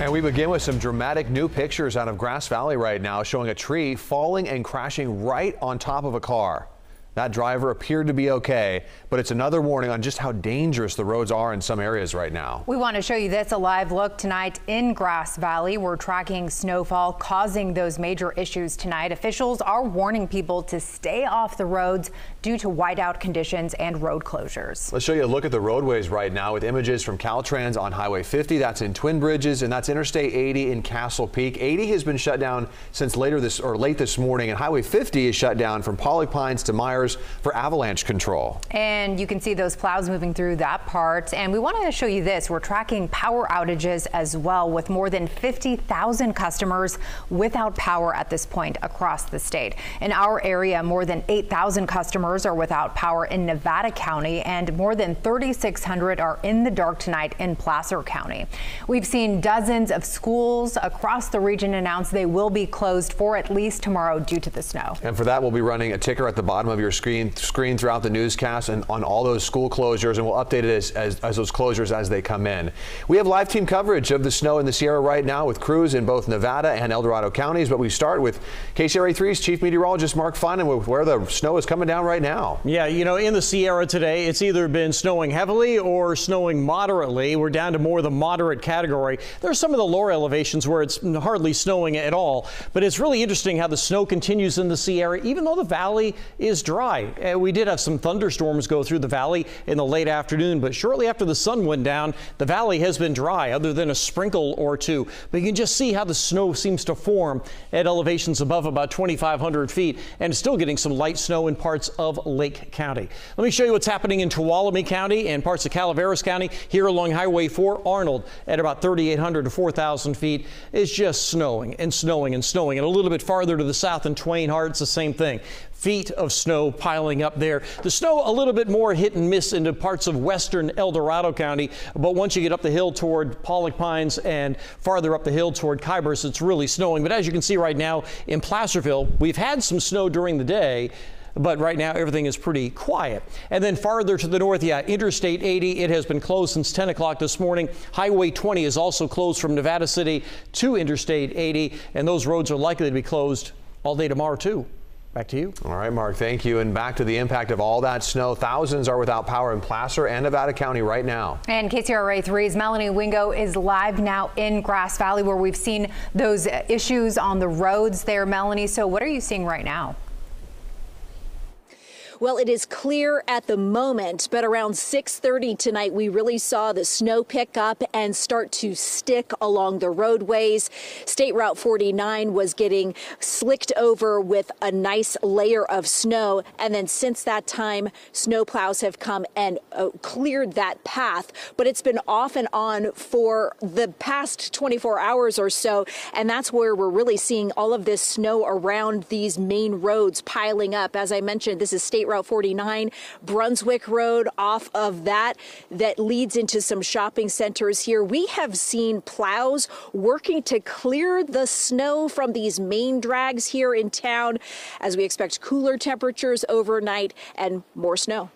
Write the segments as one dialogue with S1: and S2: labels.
S1: And we begin with some dramatic new pictures out of Grass Valley right now showing a tree falling and crashing right on top of a car. That driver appeared to be okay, but it's another warning on just how dangerous the roads are in some areas right now.
S2: We want to show you this a live look tonight in Grass Valley. We're tracking snowfall causing those major issues tonight. Officials are warning people to stay off the roads due to whiteout conditions and road closures.
S1: Let's show you a look at the roadways right now with images from Caltrans on Highway 50. That's in Twin Bridges and that's Interstate 80 in Castle Peak. 80 has been shut down since later this or late this morning and Highway 50 is shut down from Pollock Pines to Meyers for avalanche control.
S2: And you can see those plows moving through that part. And we wanted to show you this. We're tracking power outages as well with more than 50,000 customers without power at this point across the state. In our area, more than 8,000 customers are without power in Nevada County and more than 3,600 are in the dark tonight in Placer County. We've seen dozens of schools across the region announce they will be closed for at least tomorrow due to the snow.
S1: And for that, we'll be running a ticker at the bottom of your screen, screen throughout the newscast and on all those school closures, and we'll update it as, as, as, those closures as they come in. We have live team coverage of the snow in the Sierra right now with crews in both Nevada and El Dorado counties, but we start with KCRA 3's chief meteorologist Mark Finan with where the snow is coming down right now.
S3: Yeah, you know, in the Sierra today, it's either been snowing heavily or snowing moderately. We're down to more the moderate category. There's some of the lower elevations where it's hardly snowing at all, but it's really interesting how the snow continues in the Sierra, even though the valley is dry dry. Uh, we did have some thunderstorms go through the valley in the late afternoon, but shortly after the sun went down, the valley has been dry other than a sprinkle or two. But you can just see how the snow seems to form at elevations above about 2,500 feet and still getting some light snow in parts of Lake County. Let me show you what's happening in Tuolumne County and parts of Calaveras County here along Highway 4 Arnold at about 3,800 to 4,000 feet. It's just snowing and snowing and snowing. And a little bit farther to the south in Twain Harte, it's the same thing feet of snow piling up there. The snow a little bit more hit and miss into parts of western El Dorado County, but once you get up the hill toward Pollock Pines and farther up the hill toward Kyburz, it's really snowing. But as you can see right now in Placerville, we've had some snow during the day but right now everything is pretty quiet. And then farther to the north, yeah, Interstate 80, it has been closed since 10 o'clock this morning. Highway 20 is also closed from Nevada City to Interstate 80, and those roads are likely to be closed all day tomorrow, too. Back to you.
S1: All right, Mark, thank you. And back to the impact of all that snow. Thousands are without power in Placer and Nevada County right now.
S2: And KCRA 3's Melanie Wingo is live now in Grass Valley where we've seen those issues on the roads there, Melanie. So what are you seeing right now?
S4: Well, it is clear at the moment, but around 6:30 tonight, we really saw the snow pick up and start to stick along the roadways. State Route 49 was getting slicked over with a nice layer of snow, and then since that time, snowplows have come and uh, cleared that path. But it's been off and on for the past 24 hours or so, and that's where we're really seeing all of this snow around these main roads piling up. As I mentioned, this is State Route 49, Brunswick Road off of that, that leads into some shopping centers here. We have seen plows working to clear the snow from these main drags here in town as we expect cooler temperatures overnight and more snow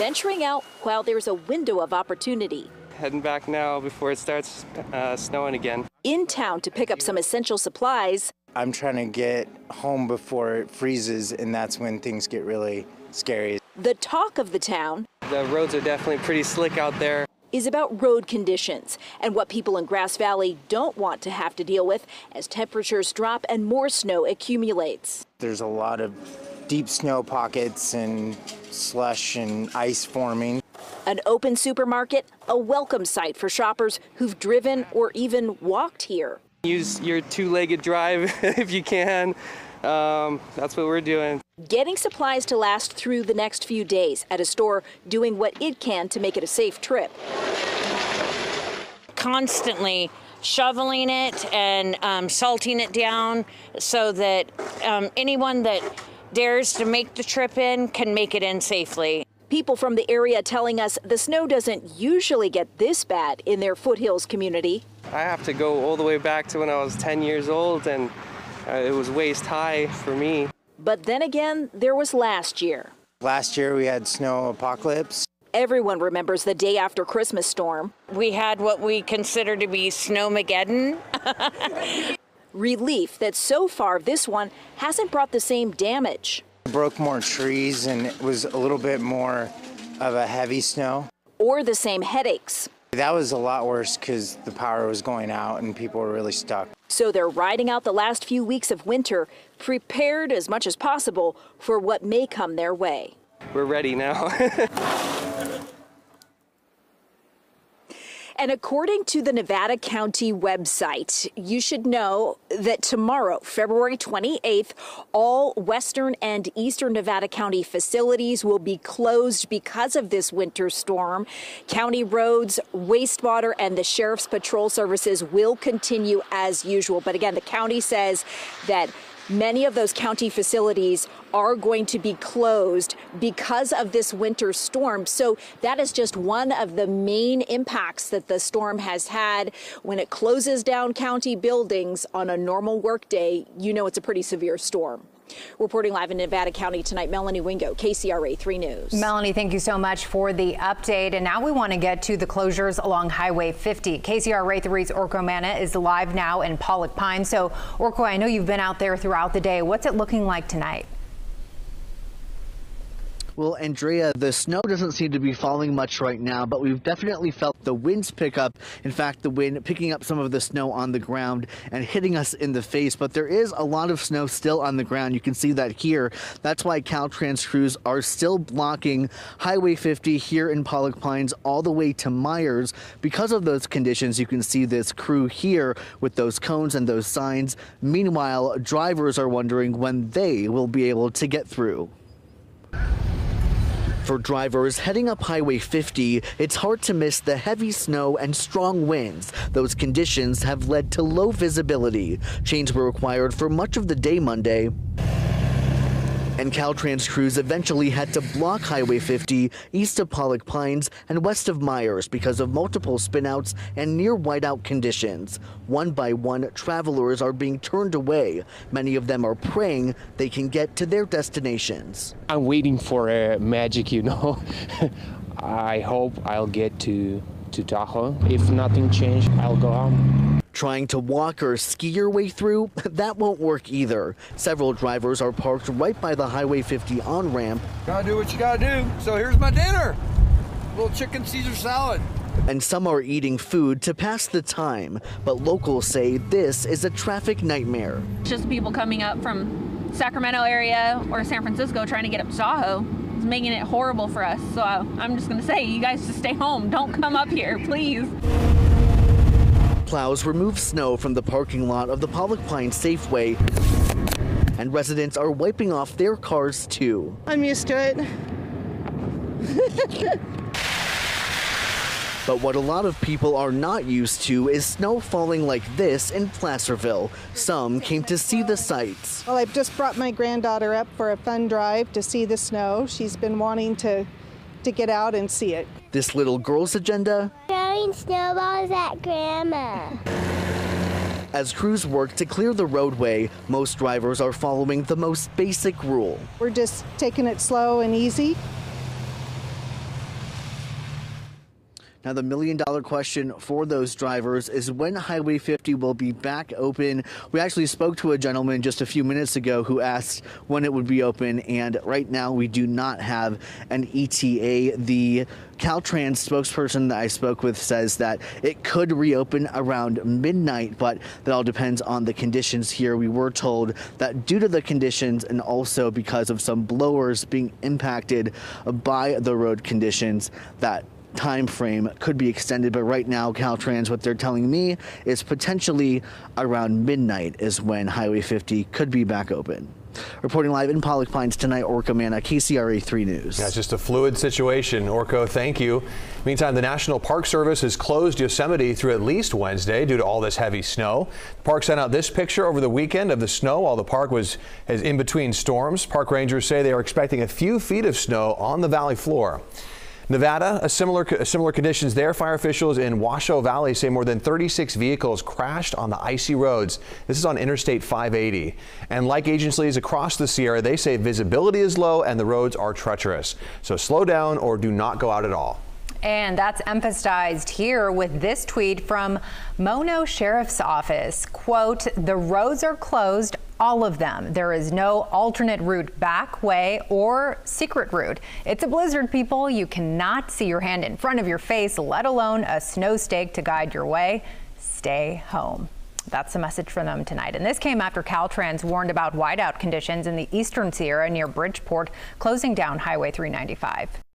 S4: venturing out while there's a window of opportunity.
S5: Heading back now before it starts uh, snowing again.
S4: In town to pick up some essential supplies.
S6: I'm trying to get home before it freezes, and that's when things get really scary.
S4: The talk of the town.
S5: The roads are definitely pretty slick out there.
S4: Is about road conditions and what people in Grass Valley don't want to have to deal with as temperatures drop and more snow accumulates.
S6: There's a lot of deep snow pockets and slush and ice forming.
S4: An open supermarket, a welcome sight for shoppers who've driven or even walked here.
S5: Use your two-legged drive if you can. Um, that's what we're doing.
S4: Getting supplies to last through the next few days at a store doing what it can to make it a safe trip.
S7: Constantly shoveling it and um, salting it down so that um, anyone that dares to make the trip in can make it in safely.
S4: People from the area telling us the snow doesn't usually get this bad in their foothills community.
S5: I have to go all the way back to when I was 10 years old, and uh, it was waist high for me.
S4: But then again, there was last year.
S6: Last year we had snow apocalypse.
S4: Everyone remembers the day after Christmas storm.
S7: We had what we consider to be snowmageddon.
S4: Relief that so far this one hasn't brought the same damage.
S6: It broke more trees and it was a little bit more of a heavy snow.
S4: Or the same headaches.
S6: That was a lot worse because the power was going out and people were really stuck.
S4: So they're riding out the last few weeks of winter, prepared as much as possible for what may come their way.
S5: We're ready now.
S4: And according to the Nevada County website, you should know that tomorrow, February 28th, all western and eastern Nevada County facilities will be closed because of this winter storm. County roads, wastewater, and the Sheriff's Patrol services will continue as usual. But again, the county says that Many of those county facilities are going to be closed because of this winter storm. So that is just one of the main impacts that the storm has had. When it closes down county buildings on a normal workday, you know it's a pretty severe storm. Reporting live in Nevada County tonight, Melanie Wingo, KCRA 3 News.
S2: Melanie, thank you so much for the update. And now we want to get to the closures along Highway 50. KCRA 3's Orko Manna is live now in Pollock Pine. So, Orko, I know you've been out there throughout the day. What's it looking like tonight?
S8: Well, Andrea, the snow doesn't seem to be falling much right now, but we've definitely felt the winds pick up. In fact, the wind picking up some of the snow on the ground and hitting us in the face. But there is a lot of snow still on the ground. You can see that here. That's why Caltrans crews are still blocking Highway 50 here in Pollock Pines all the way to Meyers. Because of those conditions, you can see this crew here with those cones and those signs. Meanwhile, drivers are wondering when they will be able to get through. For drivers heading up Highway 50, it's hard to miss the heavy snow and strong winds. Those conditions have led to low visibility. Chains were required for much of the day Monday and Caltrans crews eventually had to block Highway 50 east of Pollock Pines and west of Meyers because of multiple spinouts and near whiteout conditions. One by one, travelers are being turned away. Many of them are praying they can get to their destinations.
S9: I'm waiting for a magic, you know. I hope I'll get to to Tahoe. If nothing changed, I'll go home.
S8: Trying to walk or ski your way through? That won't work either. Several drivers are parked right by the Highway 50 on ramp.
S10: Gotta do what you gotta do. So here's my dinner a little chicken Caesar salad.
S8: And some are eating food to pass the time. But locals say this is a traffic nightmare.
S11: Just people coming up from Sacramento area or San Francisco trying to get up to Tahoe. It's making it horrible for us. So uh, I'm just gonna say, you guys just stay home. Don't come up here, please.
S8: Plows remove snow from the parking lot of the Pollock Pine Safeway, and residents are wiping off their cars too.
S12: I'm used to it.
S8: But what a lot of people are not used to is snow falling like this in Placerville. Some came to see the sights.
S12: Well, I've just brought my granddaughter up for a fun drive to see the snow. She's been wanting to to get out and see it.
S8: This little girl's agenda?
S13: Throwing snowballs at Grandma.
S8: As crews work to clear the roadway, most drivers are following the most basic rule.
S12: We're just taking it slow and easy.
S8: Now, the million dollar question for those drivers is when Highway 50 will be back open. We actually spoke to a gentleman just a few minutes ago who asked when it would be open, and right now we do not have an ETA. The Caltrans spokesperson that I spoke with says that it could reopen around midnight, but that all depends on the conditions here. We were told that due to the conditions and also because of some blowers being impacted by the road conditions, that time frame could be extended, but right now, Caltrans, what they're telling me is potentially around midnight is when Highway 50 could be back open. Reporting live in Pollock Pines tonight, Orko Manna, KCRA 3 News.
S1: That's just a fluid situation. Orko, thank you. Meantime, the National Park Service has closed Yosemite through at least Wednesday due to all this heavy snow. The park sent out this picture over the weekend of the snow while the park was in between storms. Park rangers say they are expecting a few feet of snow on the valley floor. Nevada, a similar similar conditions there. Fire officials in Washoe Valley say more than 36 vehicles crashed on the icy roads. This is on Interstate 580. And like agencies across the Sierra, they say visibility is low and the roads are treacherous. So slow down or do not go out at all.
S2: And that's emphasized here with this tweet from Mono Sheriff's Office. Quote, the roads are closed, all of them. There is no alternate route back way or secret route. It's a blizzard, people. You cannot see your hand in front of your face, let alone a snow stake to guide your way. Stay home. That's the message from them tonight. And this came after Caltrans warned about whiteout conditions in the eastern Sierra near Bridgeport, closing down Highway 395.